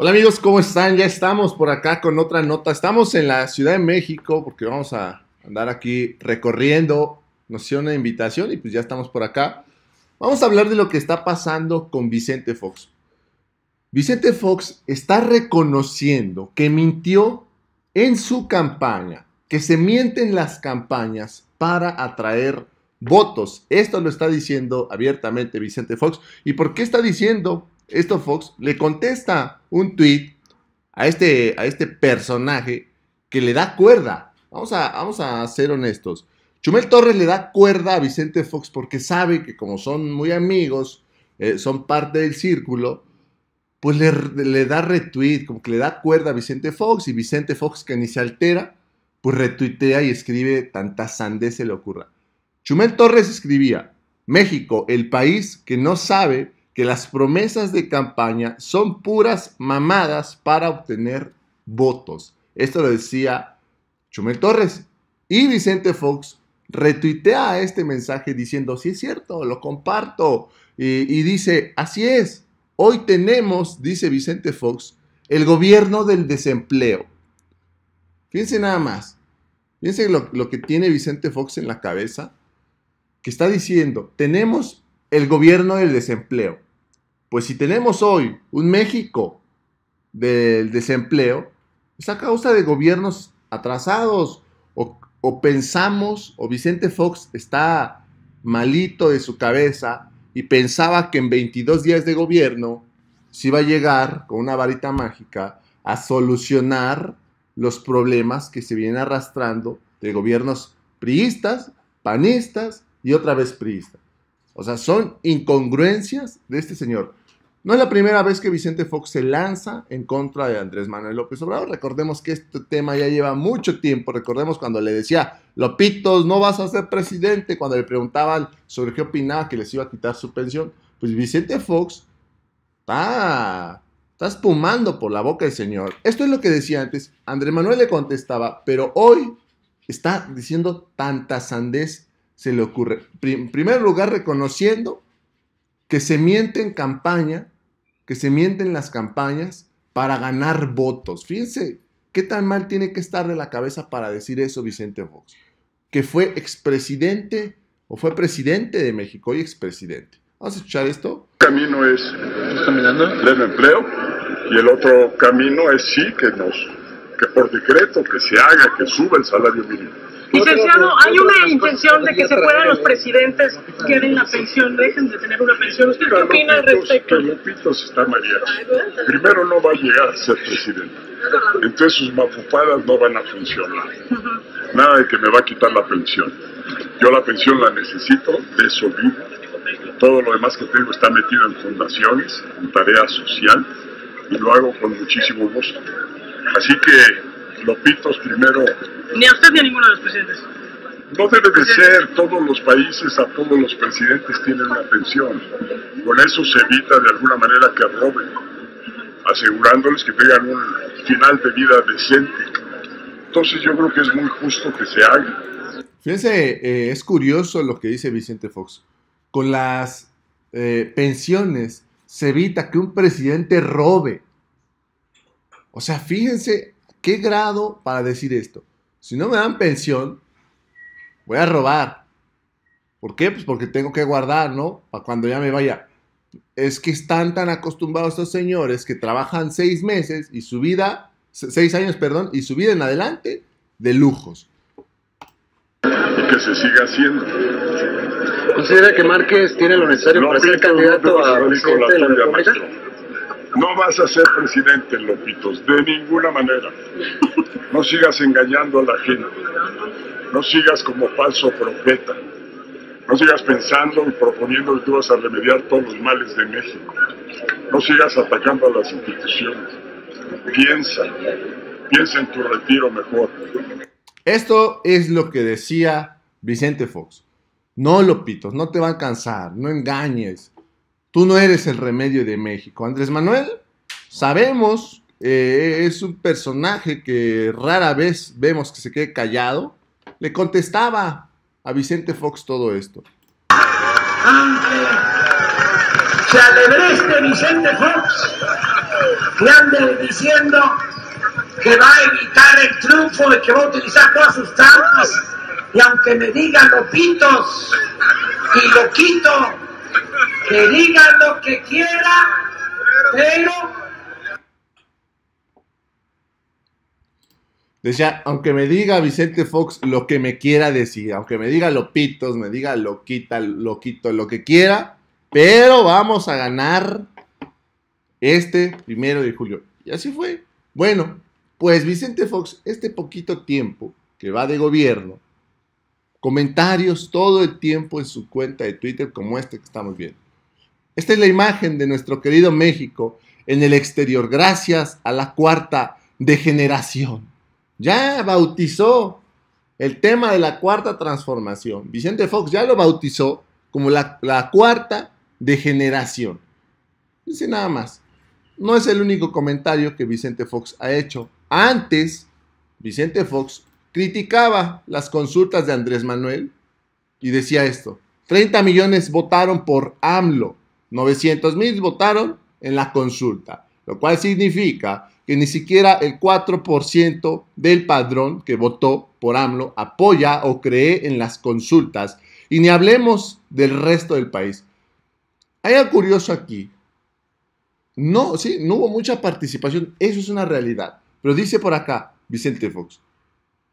Hola amigos, ¿cómo están? Ya estamos por acá con otra nota. Estamos en la Ciudad de México porque vamos a andar aquí recorriendo. Nos hicieron una invitación y pues ya estamos por acá. Vamos a hablar de lo que está pasando con Vicente Fox. Vicente Fox está reconociendo que mintió en su campaña, que se mienten las campañas para atraer votos. Esto lo está diciendo abiertamente Vicente Fox. ¿Y por qué está diciendo esto Fox le contesta un tweet a este, a este personaje que le da cuerda. Vamos a, vamos a ser honestos. Chumel Torres le da cuerda a Vicente Fox porque sabe que como son muy amigos, eh, son parte del círculo, pues le, le, da retweet, como que le da cuerda a Vicente Fox y Vicente Fox que ni se altera, pues retuitea y escribe tanta sandez se le ocurra. Chumel Torres escribía, México, el país que no sabe que las promesas de campaña son puras mamadas para obtener votos. Esto lo decía Chumel Torres. Y Vicente Fox retuitea este mensaje diciendo, sí es cierto, lo comparto. Y, dice, así es, hoy tenemos, dice Vicente Fox, el gobierno del desempleo. Fíjense nada más. Fíjense lo que tiene Vicente Fox en la cabeza, que está diciendo, tenemos el gobierno del desempleo. Pues si tenemos hoy un México del desempleo, es a causa de gobiernos atrasados o, pensamos, o Vicente Fox está malito de su cabeza y pensaba que en 22 días de gobierno se iba a llegar con una varita mágica a solucionar los problemas que se vienen arrastrando de gobiernos priistas, panistas y otra vez priistas. O sea, son incongruencias de este señor. No es la primera vez que Vicente Fox se lanza en contra de Andrés Manuel López Obrador. Recordemos que este tema ya lleva mucho tiempo. Recordemos cuando le decía, Lopitos, no vas a ser presidente. Cuando le preguntaban sobre qué opinaba que les iba a quitar su pensión. Pues Vicente Fox está, espumando por la boca del señor. Esto es lo que decía antes. Andrés Manuel le contestaba, pero hoy está diciendo tanta sandez se le ocurre. En primer lugar, reconociendo que se miente en campaña, que se miente en las campañas para ganar votos. Fíjense, ¿qué tan mal tiene que estar de la cabeza para decir eso Vicente Fox? Que fue expresidente o fue presidente de México y expresidente. Vamos a escuchar esto. El camino es el empleo y el otro camino es sí que nos que por decreto que se haga que suba el salario mínimo. Licenciado, hay una intención de que se puedan los presidentes que den la pensión, dejen de tener una pensión. ¿Usted qué opina al respecto? Está mareado. Primero no va a llegar a ser presidente. Entonces sus mafufadas no van a funcionar. Nada de que me va a quitar la pensión. Yo la pensión la necesito, de eso vivo. Todo lo demás que tengo está metido en fundaciones, en tarea social, y lo hago con muchísimo gusto. Así que Lopitos primero ni a usted ni a ninguno de los presidentes. No debe de ser, todos los países, a todos los presidentes tienen una pensión. Con eso se evita de alguna manera que roben, asegurándoles que tengan un final de vida decente. Entonces yo creo que es muy justo que se haga. Fíjense, eh, es curioso lo que dice Vicente Fox. Con las eh, pensiones se evita que un presidente robe. O sea, fíjense qué grado para decir esto. Si no me dan pensión, voy a robar. ¿Por qué? Pues porque tengo que guardar, ¿no? Para cuando ya me vaya. Es que están tan acostumbrados estos señores que trabajan seis meses y su vida, seis años, perdón, y su vida en adelante de lujos. Y que se siga haciendo. ¿Considera que Márquez tiene lo necesario para ser candidato a presidente de la República? No vas a ser presidente, Lopitos, de ninguna manera. No sigas engañando a la gente. No sigas como falso profeta. No sigas pensando y proponiendo que tú vas a remediar todos los males de México. No sigas atacando a las instituciones. Piensa, piensa en tu retiro mejor. Esto es lo que decía Vicente Fox. No, Lopitos, no te va a cansar, no engañes. Tú no eres el remedio de México. Andrés Manuel, sabemos, eh, es un personaje que rara vez vemos que se quede callado. Le contestaba a Vicente Fox todo esto. se alegreste Vicente Fox, que ande diciendo que va a evitar el triunfo y que va a utilizar todas sus trampas. Y aunque me digan lopitos y loquito, que digan lo que quiera, pero Decía, aunque me diga Vicente Fox lo que me quiera decir, aunque me diga lopitos, me diga loquita, loquito, lo que quiera, pero vamos a ganar este primero de julio. Y así fue. Bueno, pues Vicente Fox, este poquito tiempo que va de gobierno, comentarios todo el tiempo en su cuenta de Twitter como este que estamos viendo. Esta es la imagen de nuestro querido México en el exterior, gracias a la cuarta degeneración ya bautizó el tema de la cuarta transformación. Vicente Fox ya lo bautizó como la, cuarta degeneración. Dice nada más. No es el único comentario que Vicente Fox ha hecho. Antes, Vicente Fox criticaba las consultas de Andrés Manuel y decía esto. 30 millones votaron por AMLO, 900 mil votaron en la consulta, lo cual significa que ni siquiera el 4% del padrón que votó por AMLO apoya o cree en las consultas. Y ni hablemos del resto del país. Hay algo curioso aquí. No, sí, no hubo mucha participación. Eso es una realidad. Pero dice por acá Vicente Fox.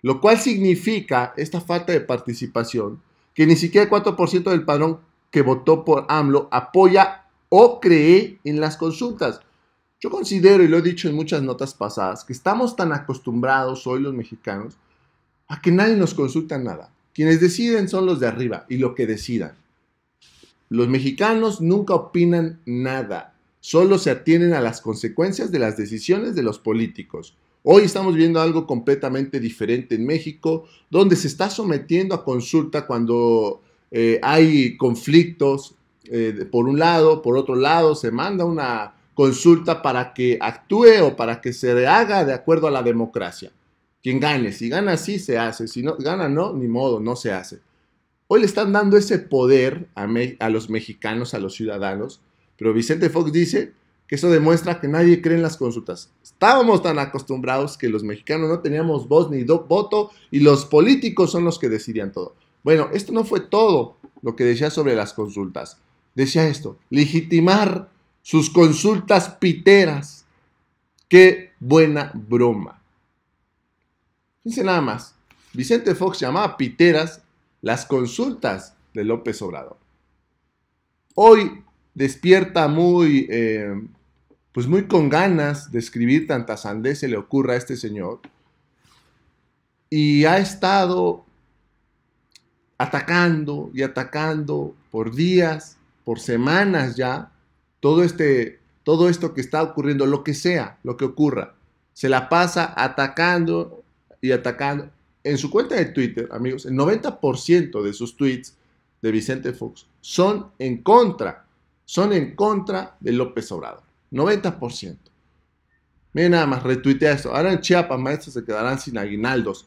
Lo cual significa esta falta de participación que ni siquiera el 4% del padrón que votó por AMLO apoya o cree en las consultas. Yo considero, y lo he dicho en muchas notas pasadas, que estamos tan acostumbrados hoy los mexicanos a que nadie nos consulta nada. Quienes deciden son los de arriba y lo que decidan. Los mexicanos nunca opinan nada, solo se atienen a las consecuencias de las decisiones de los políticos. Hoy estamos viendo algo completamente diferente en México, donde se está sometiendo a consulta cuando eh, hay conflictos eh, por un lado, por otro lado, se manda una consulta para que actúe o para que se haga de acuerdo a la democracia. Quien gane, si gana sí se hace, si no gana no, ni modo, no se hace. Hoy le están dando ese poder a, a los mexicanos, a los ciudadanos, pero Vicente Fox dice que eso demuestra que nadie cree en las consultas. Estábamos tan acostumbrados que los mexicanos no teníamos voz ni voto y los políticos son los que decidían todo. Bueno, esto no fue todo lo que decía sobre las consultas. Decía esto, legitimar sus consultas piteras. Qué buena broma. Fíjense nada más. Vicente Fox llamaba piteras las consultas de López Obrador. Hoy despierta muy, eh, pues muy con ganas de escribir tanta sandez se le ocurra a este señor. Y ha estado atacando y atacando por días, por semanas ya, todo, este, todo esto que está ocurriendo, lo que sea, lo que ocurra, se la pasa atacando y atacando. En su cuenta de Twitter, amigos, el 90% de sus tweets de Vicente Fox son en contra, son en contra de López Obrador. 90%. Miren nada más, retuitea esto. Ahora en Chiapas, maestros se quedarán sin aguinaldos.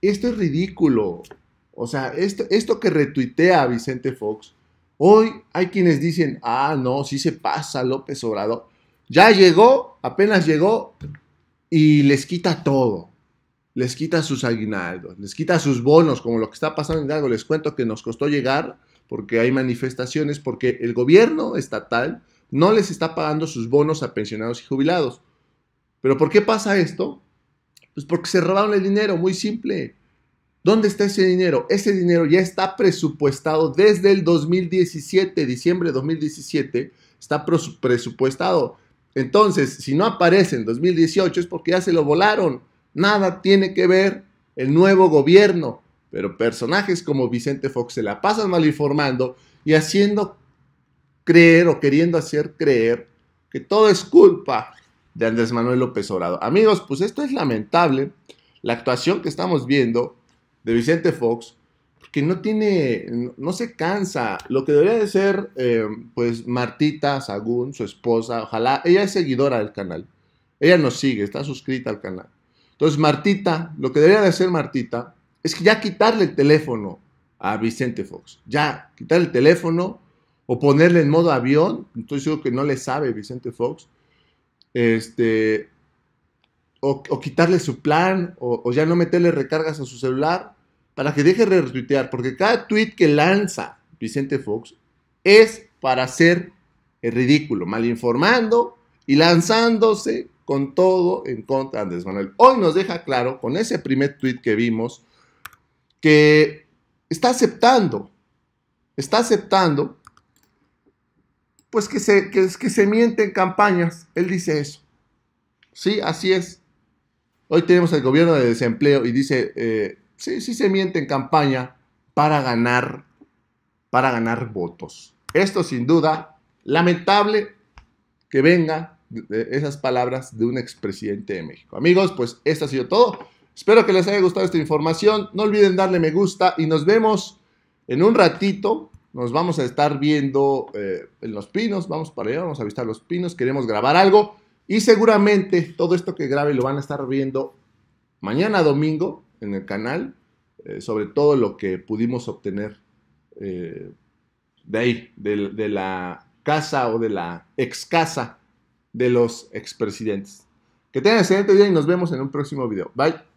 Esto es ridículo. O sea, esto, esto que retuitea Vicente Fox Hoy hay quienes dicen, ah, no, sí se pasa López Obrador. Ya llegó, apenas llegó y les quita todo. Les quita sus aguinaldos, les quita sus bonos, como lo que está pasando en Hidalgo. Les cuento que nos costó llegar porque hay manifestaciones, porque el gobierno estatal no les está pagando sus bonos a pensionados y jubilados. ¿Pero por qué pasa esto? Pues porque se robaron el dinero, muy simple. ¿Dónde está ese dinero? Ese dinero ya está presupuestado desde el 2017, diciembre de 2017, está presupuestado. Entonces, si no aparece en 2018 es porque ya se lo volaron. Nada tiene que ver el nuevo gobierno. Pero personajes como Vicente Fox se la pasan mal informando y haciendo creer o queriendo hacer creer que todo es culpa de Andrés Manuel López Obrador. Amigos, pues esto es lamentable. La actuación que estamos viendo de Vicente Fox, que no tiene, no, se cansa. Lo que debería de ser, eh, pues, Martita Sagún, su esposa, ojalá, ella es seguidora del canal. Ella nos sigue, está suscrita al canal. Entonces, Martita, lo que debería de hacer Martita es que ya quitarle el teléfono a Vicente Fox. Ya, quitarle el teléfono o ponerle en modo avión, estoy seguro que no le sabe Vicente Fox, este, o, quitarle su plan, o, ya no meterle recargas a su celular, para que deje de retuitear, porque cada tweet que lanza Vicente Fox es para hacer el ridículo, mal informando y lanzándose con todo en contra de Andrés Manuel. Hoy nos deja claro, con ese primer tweet que vimos, que está aceptando, está aceptando pues que se, que, que se miente en campañas. Él dice eso. Sí, así es. Hoy tenemos el gobierno de desempleo y dice, eh, sí, sí se miente en campaña para ganar, para ganar votos. Esto sin duda, lamentable que venga esas palabras de un expresidente de México. Amigos, pues esto ha sido todo. Espero que les haya gustado esta información. No olviden darle me gusta y nos vemos en un ratito nos vamos a estar viendo eh, en Los Pinos, vamos para allá, vamos a visitar Los Pinos, queremos grabar algo y seguramente todo esto que grabe lo van a estar viendo mañana domingo en el canal, eh, sobre todo lo que pudimos obtener eh, de ahí, de, de la casa o de la ex casa de los expresidentes. Que tengan excelente día y nos vemos en un próximo video. Bye.